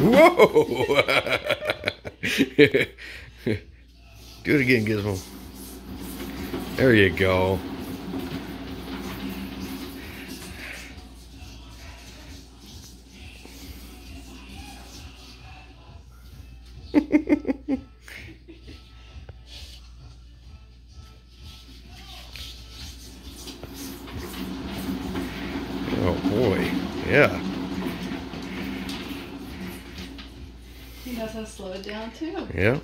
Whoa! Do it again, Gizmo. There you go. oh boy, yeah. He knows how slow it down too. Yeah.